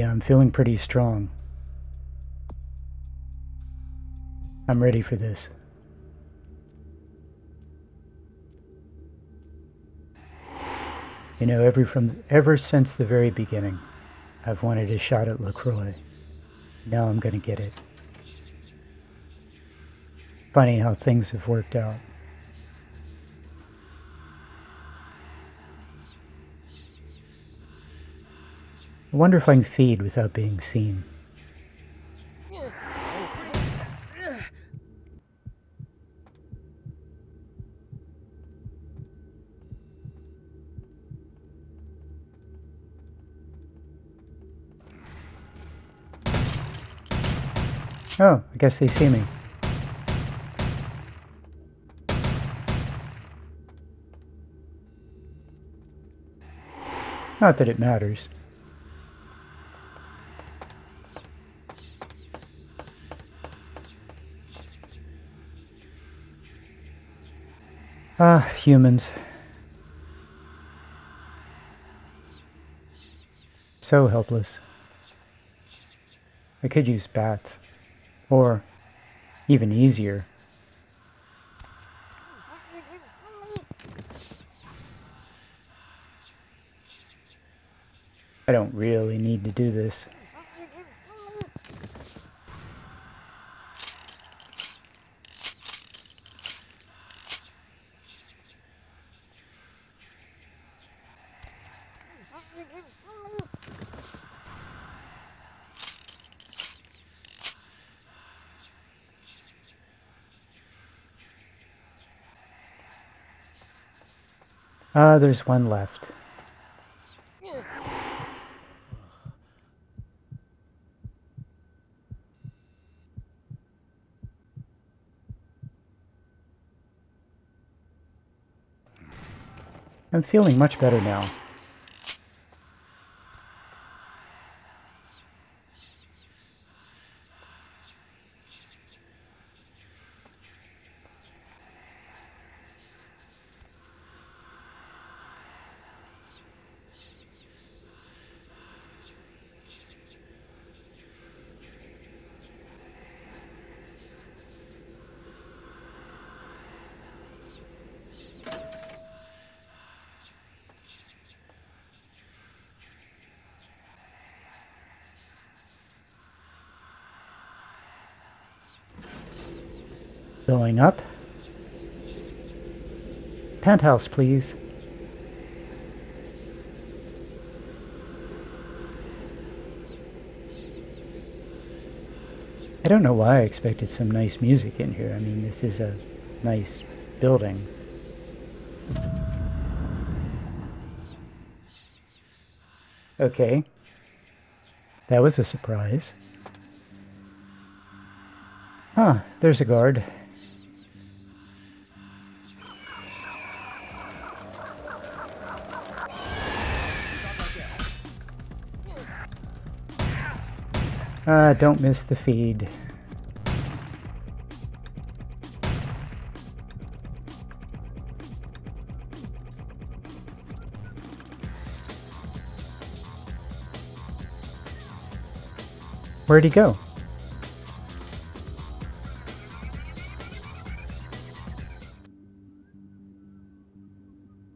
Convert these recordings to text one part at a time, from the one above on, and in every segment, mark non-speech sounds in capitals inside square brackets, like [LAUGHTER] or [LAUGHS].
Yeah, I'm feeling pretty strong. I'm ready for this. You know, every from ever since the very beginning, I've wanted a shot at LaCroix. Now I'm going to get it. Funny how things have worked out. I wonder if I can feed without being seen. Oh, I guess they see me. Not that it matters. Ah, humans. So helpless. I could use bats. Or, even easier, I don't really need to do this. There's one left. I'm feeling much better now. Going up. Penthouse, please. I don't know why I expected some nice music in here. I mean, this is a nice building. Okay. That was a surprise. Ah, there's a guard. Uh, don't miss the feed. Where'd he go?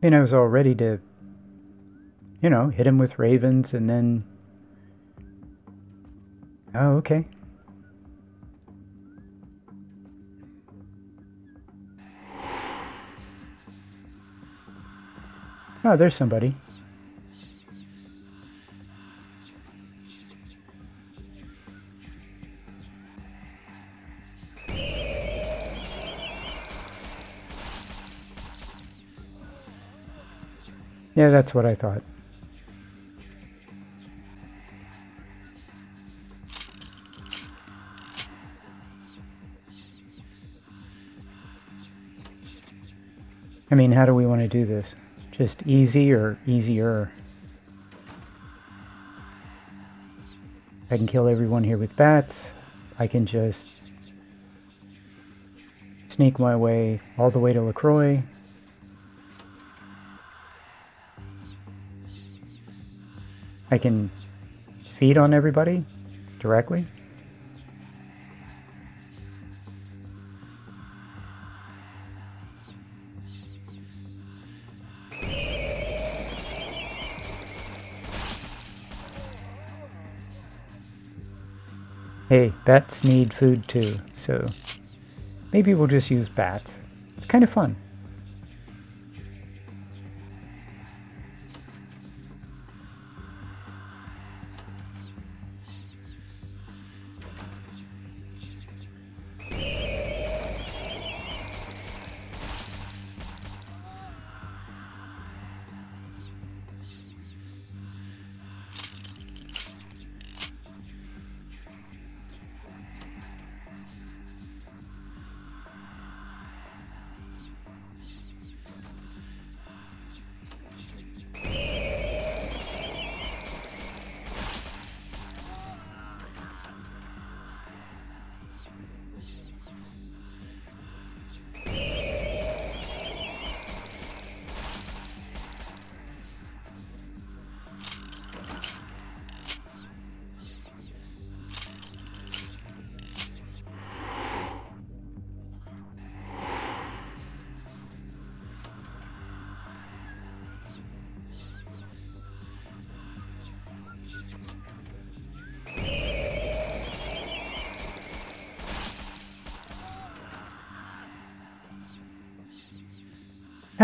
I mean, I was all ready to, you know, hit him with ravens and then Oh, okay. Oh, there's somebody. Yeah, that's what I thought. I mean, how do we want to do this? Just easy or easier? I can kill everyone here with bats. I can just sneak my way all the way to LaCroix. I can feed on everybody directly. Bats need food too, so maybe we'll just use bats. It's kind of fun.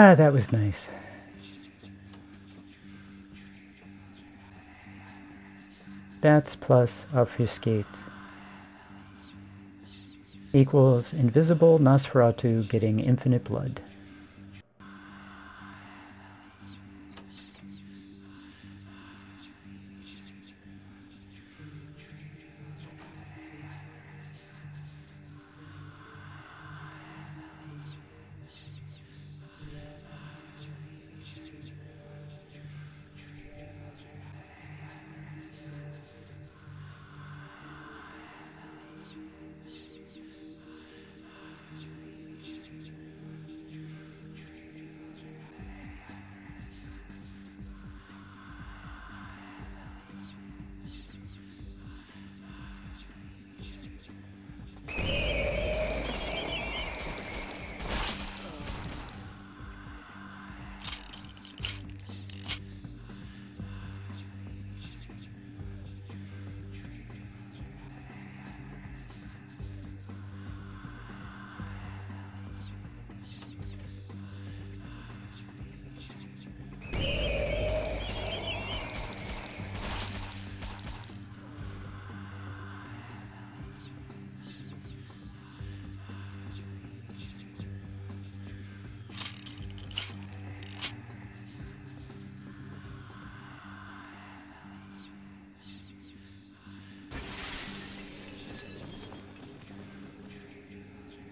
Ah, that was nice. That's plus obfuscate equals invisible Nosferatu getting infinite blood.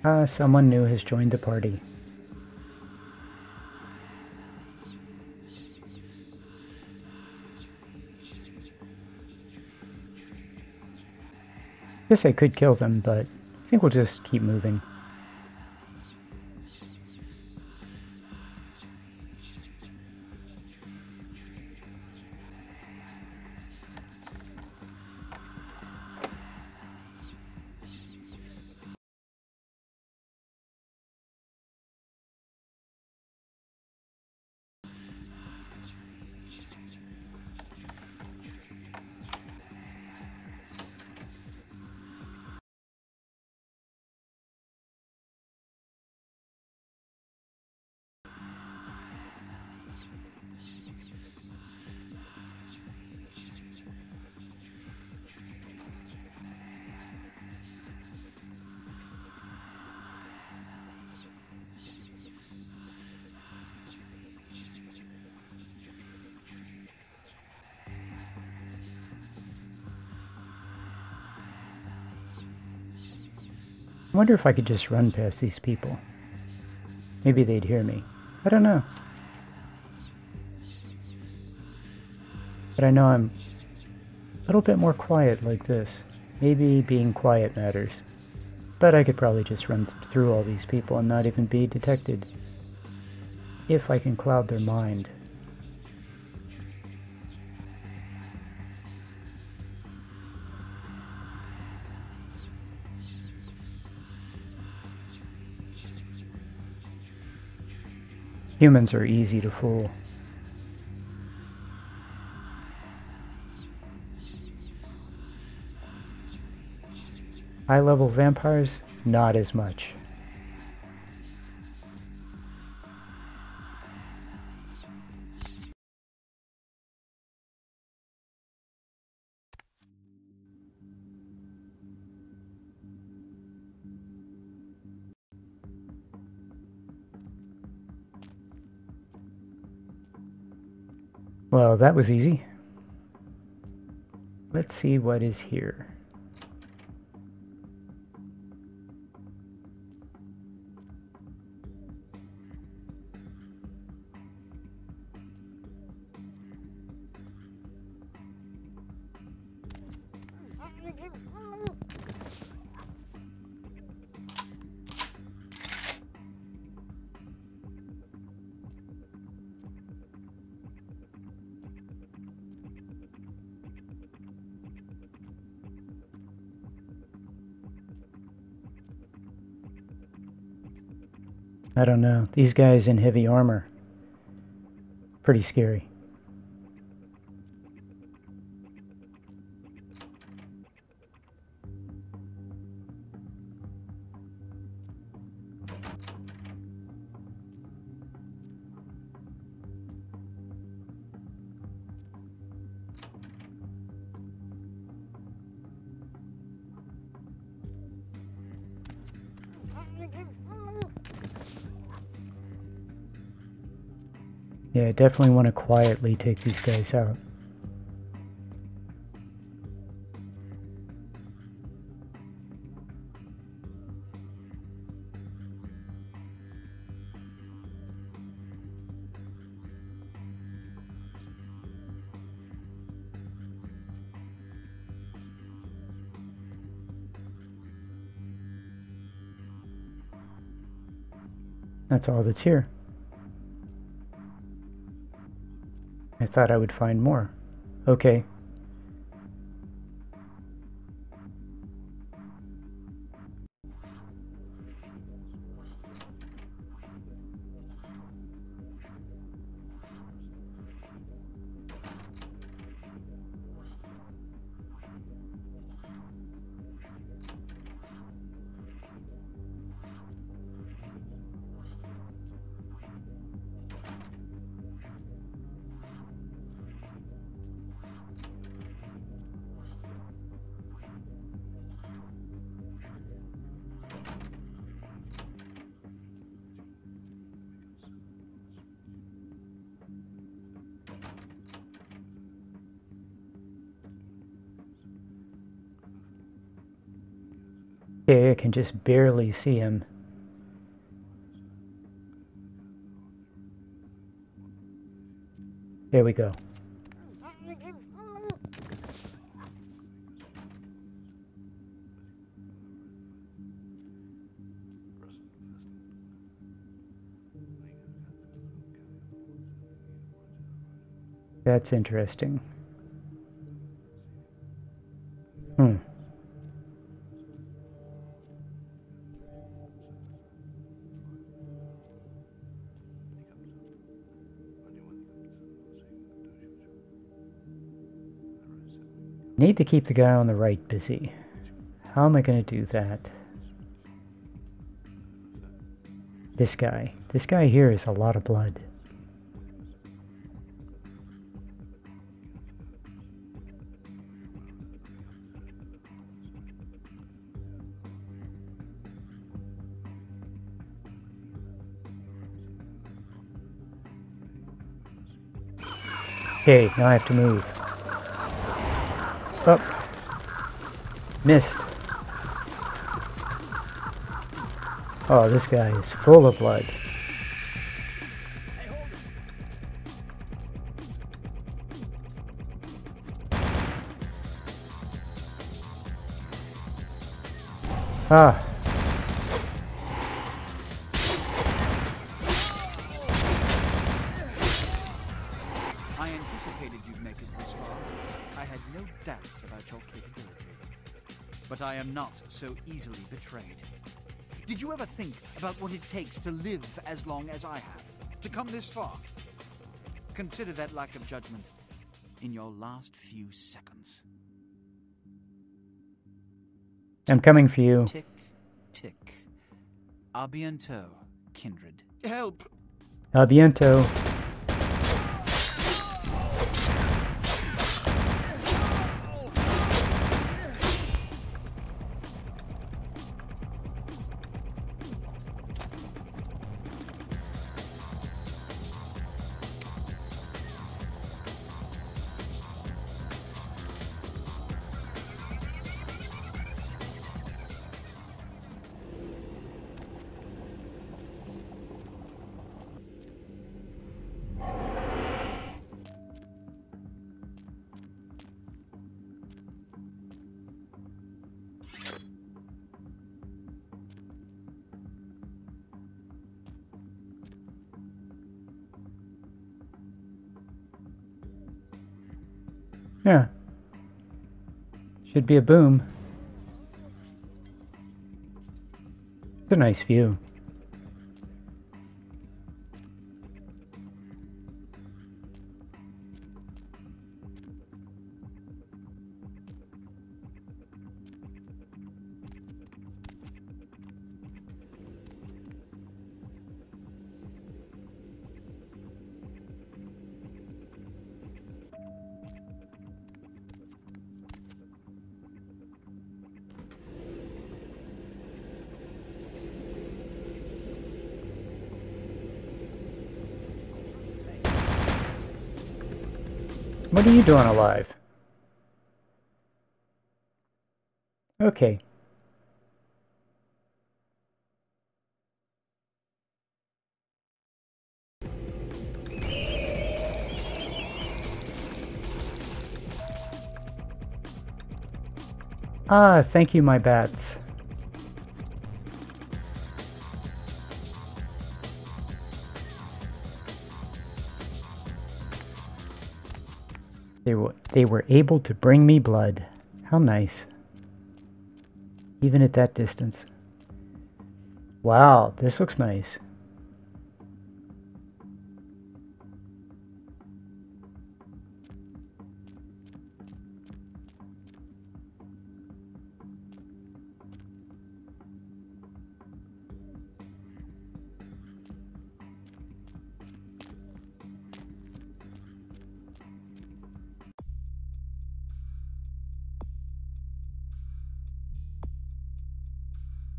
Ah, someone new has joined the party. Guess I could kill them, but I think we'll just keep moving. Wonder if I could just run past these people. Maybe they'd hear me. I don't know. But I know I'm a little bit more quiet like this. Maybe being quiet matters. But I could probably just run through all these people and not even be detected. If I can cloud their mind. Humans are easy to fool. High level vampires, not as much. Well, that was easy. Let's see what is here. I don't know. These guys in heavy armor. Pretty scary. Definitely want to quietly take these guys out. That's all that's here. Thought I would find more. Okay. Okay, I can just barely see him. There we go. That's interesting. Keep the guy on the right busy. How am I going to do that? This guy. This guy here is a lot of blood. Okay, now I have to move. Oh. Missed. Oh, this guy is full of blood. Ah, so easily betrayed. Did you ever think about what it takes to live as long as I have? to come this far. Consider that lack of judgment in your last few seconds. I'm coming for you. Tick, tick. A bientôt, kindred. Help! A biento. Should be a boom. It's a nice view. What are you doing alive? Okay. Ah, thank you, my bats. They, w they were able to bring me blood. How nice. Even at that distance. Wow, this looks nice.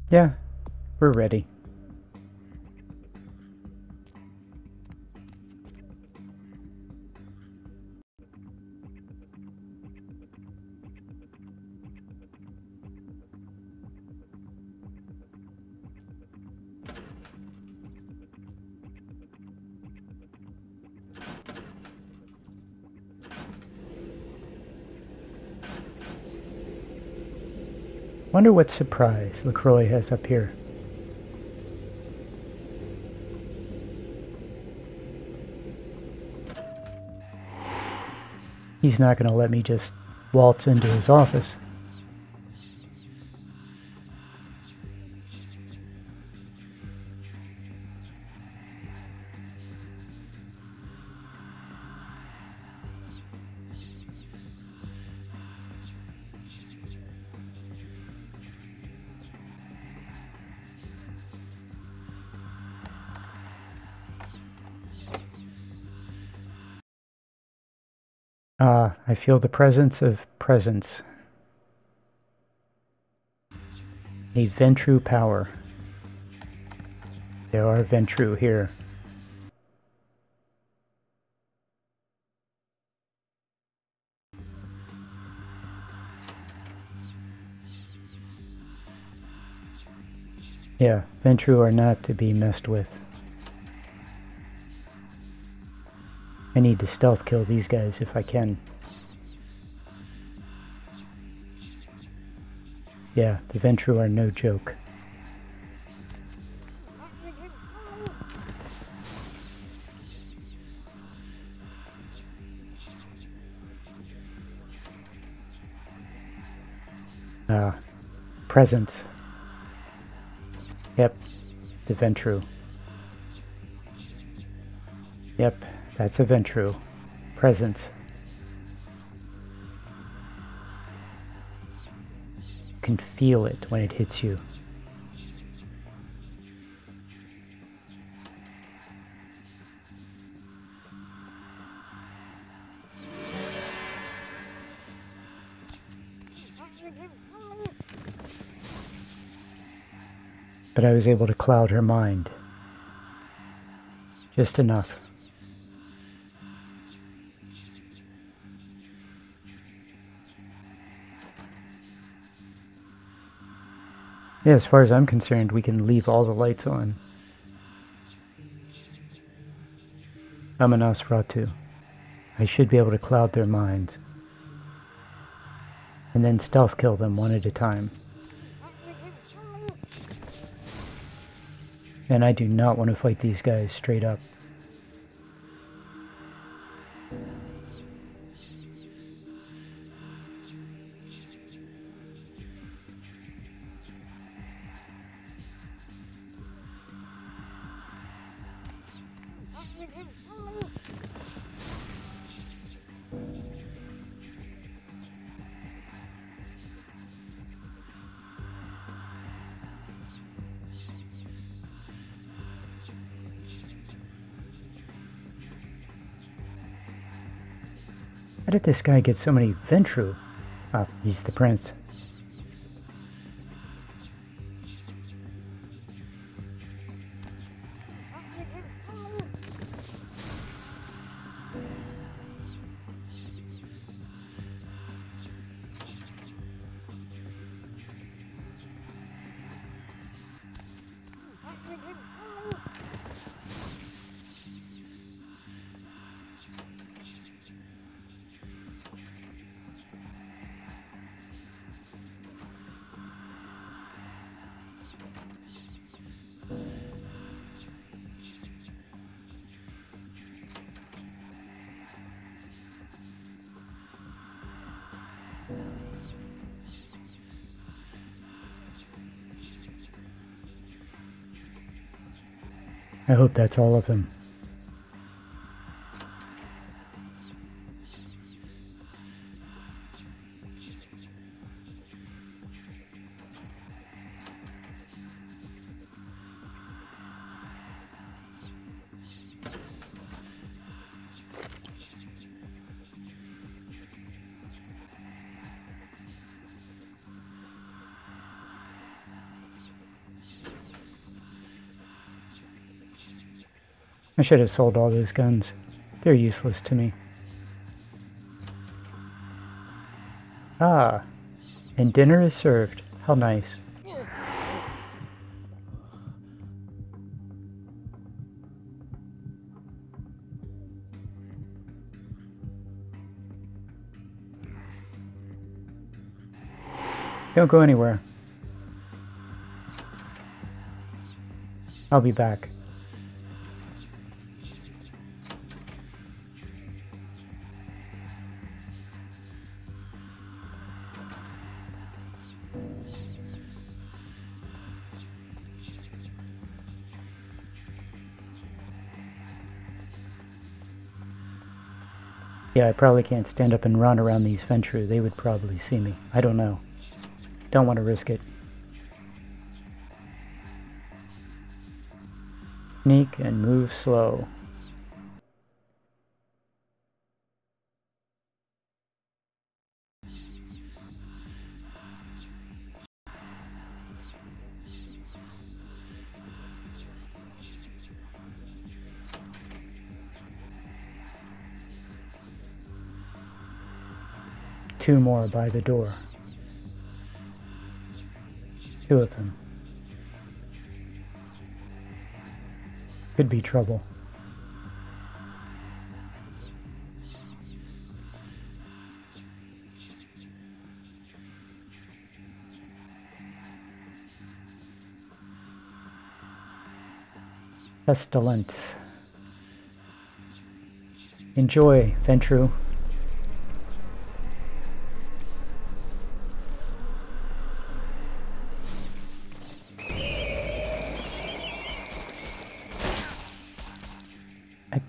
Yeah, we're ready. I wonder what surprise LaCroix has up here. He's not going to let me just waltz into his office. I feel the presence of presence. A Ventrue power. There are Ventrue here. Yeah, Ventrue are not to be messed with. I need to stealth kill these guys if I can. Yeah, the Ventrue are no joke. Ah, presence. Yep, the Ventrue. Yep, that's a Ventrue. Presence. Can feel it when it hits you. But I was able to cloud her mind. Just enough. Yeah, as far as I'm concerned, we can leave all the lights on. I'm a Nosferatu. I should be able to cloud their minds. And then stealth kill them one at a time. And I do not want to fight these guys straight up. Did this guy get so many Ventrue? Oh, he's the prince. I hope that's all of them. I should have sold all those guns. They're useless to me. Ah, and dinner is served. How nice. Don't go anywhere. I'll be back. Yeah, I probably can't stand up and run around these Ventrue. They would probably see me. I don't know. Don't want to risk it. Sneak and move slow. Two more by the door. Two of them. Could be trouble. Pestilence. Enjoy, Ventrue.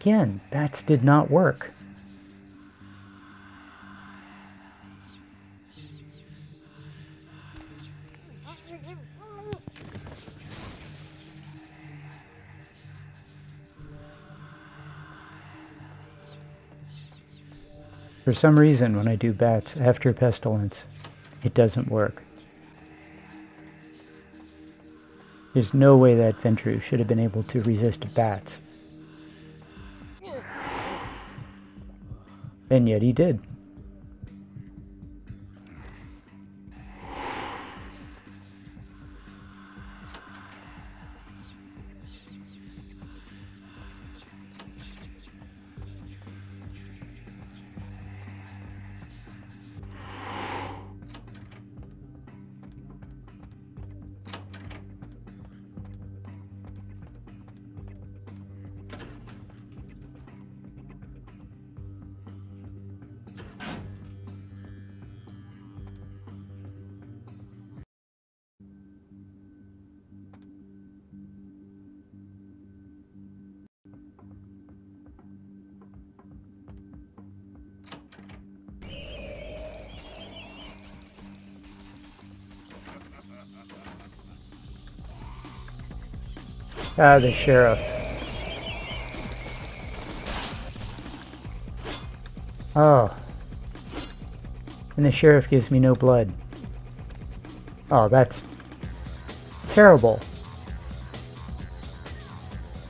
Again, bats did not work. For some reason, when I do bats after pestilence, it doesn't work. There's no way that Ventrue should have been able to resist bats. And yet he did. Ah, the sheriff. Oh. And the sheriff gives me no blood. Oh, that's terrible.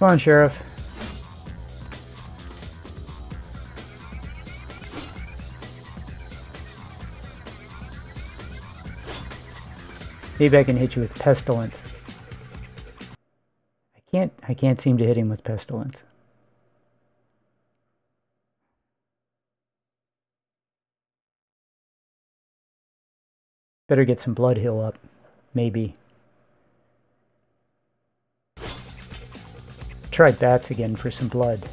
Come on, sheriff. Maybe I can hit you with pestilence. I can't seem to hit him with pestilence. Better get some blood heal up, maybe. Try bats again for some blood.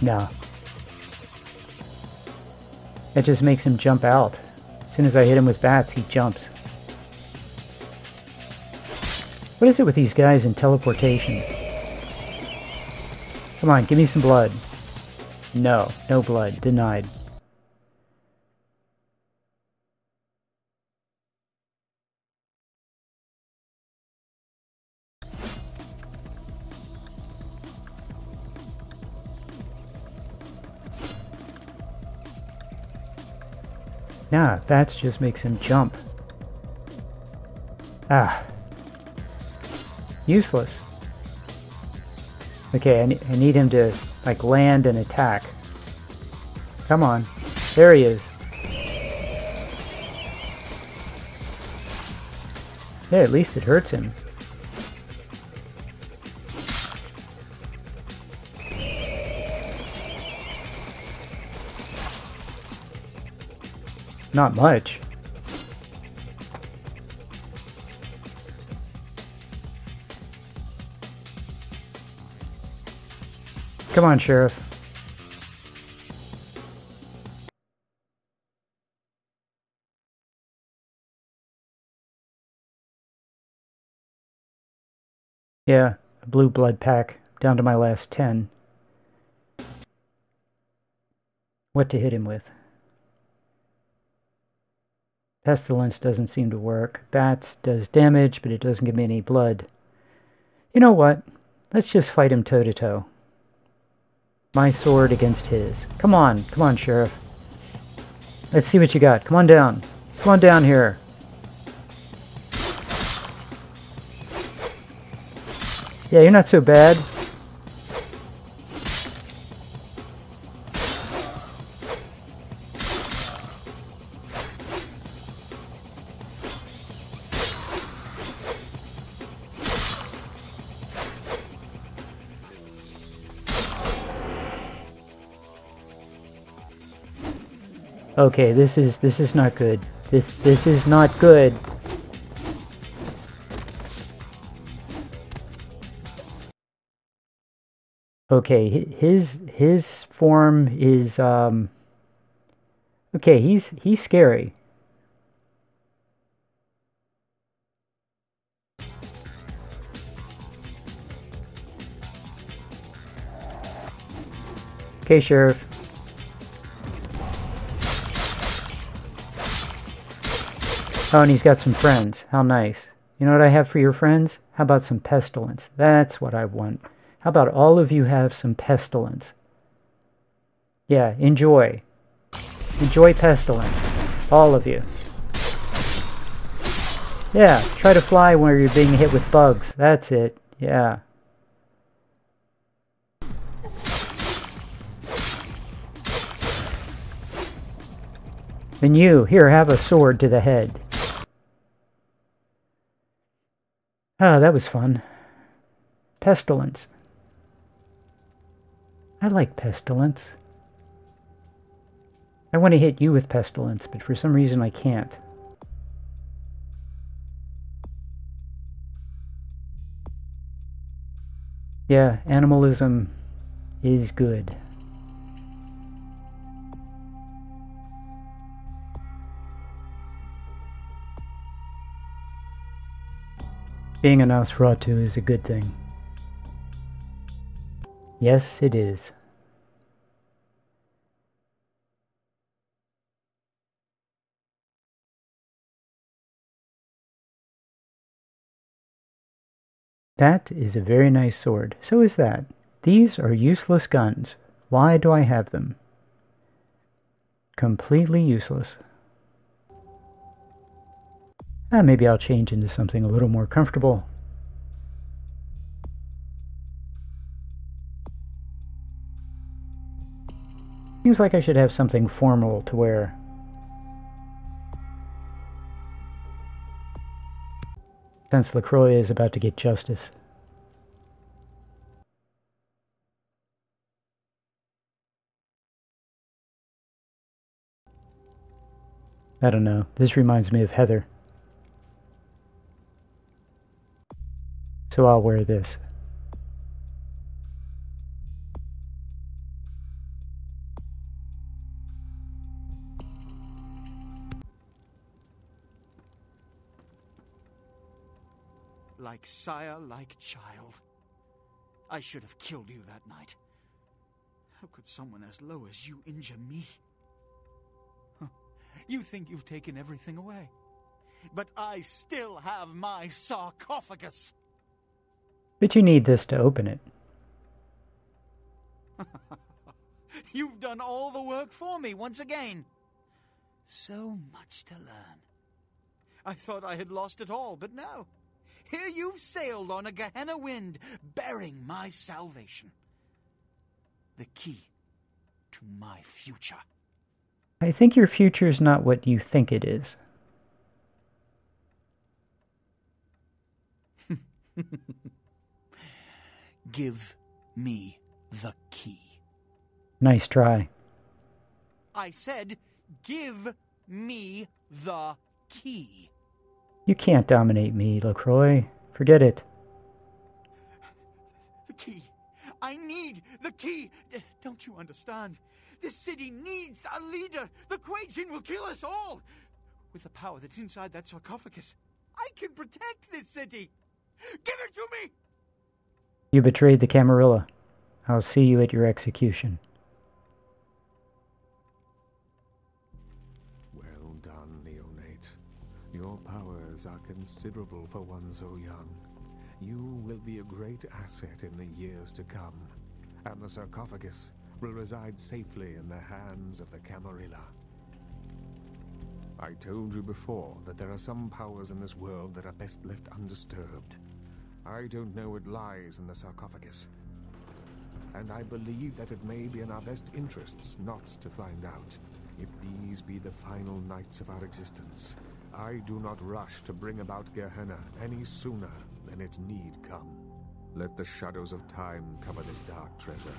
No. It just makes him jump out. As soon as I hit him with bats, he jumps. What is it with these guys in teleportation? Come on, give me some blood. No, no blood. Denied. That just makes him jump. Ah. Useless. Okay, I, ne I need him to, like, land and attack. Come on. There he is. Yeah, at least it hurts him. Not much. Come on, Sheriff. Yeah, a blue blood pack, down to my last 10. What to hit him with? Pestilence doesn't seem to work. Bats does damage, but it doesn't give me any blood. You know what? Let's just fight him toe to toe. My sword against his. Come on, come on, Sheriff. Let's see what you got. Come on down. Come on down here. Yeah, you're not so bad. Okay, this is this is not good. This this is not good. Okay, his his form is um Okay, he's he's scary. Okay, Sheriff. Oh, and he's got some friends. How nice. You know what I have for your friends? How about some pestilence? That's what I want. How about all of you have some pestilence? Yeah, enjoy. Enjoy pestilence. All of you. Yeah, try to fly where you're being hit with bugs. That's it. Yeah. And you, here, have a sword to the head. Ah, that was fun. Pestilence. I like pestilence. I want to hit you with pestilence, but for some reason I can't. Yeah, animalism is good. Being a Nosferatu is a good thing. Yes, it is. That is a very nice sword. So is that. These are useless guns. Why do I have them? Completely useless. Uh, maybe I'll change into something a little more comfortable. Seems like I should have something formal to wear. Since LaCroix is about to get justice. I don't know. This reminds me of Heather. So I'll wear this. Like sire, like child. I should have killed you that night. How could someone as low as you injure me? You think you've taken everything away. But I still have my sarcophagus. But you need this to open it. [LAUGHS] You've done all the work for me once again. So much to learn. I thought I had lost it all, but no. Here you've sailed on a Gehenna wind, bearing my salvation. The key to my future. I think your future is not what you think it is. [LAUGHS] Give me the key. Nice try. I said, give me the key. You can't dominate me, LaCroix. Forget it. The key. I need the key. Don't you understand? This city needs a leader. The Kuei-jin will kill us all. With the power that's inside that sarcophagus, I can protect this city. Give it to me! You betrayed the Camarilla. I'll see you at your execution. Well done, Neonate. Your powers are considerable for one so young. You will be a great asset in the years to come, and the sarcophagus will reside safely in the hands of the Camarilla. I told you before that there are some powers in this world that are best left undisturbed. I don't know what lies in the sarcophagus. And I believe that it may be in our best interests not to find out. If these be the final nights of our existence, I do not rush to bring about Gehenna any sooner than it need come. Let the shadows of time cover this dark treasure,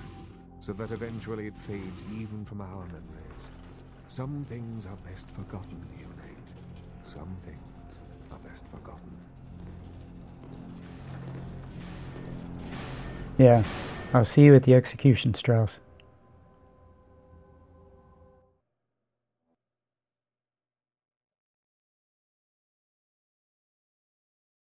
so that eventually it fades even from our memories. Some things are best forgotten, Neonate. Some things are best forgotten. Yeah. I'll see you at the execution, Strauss.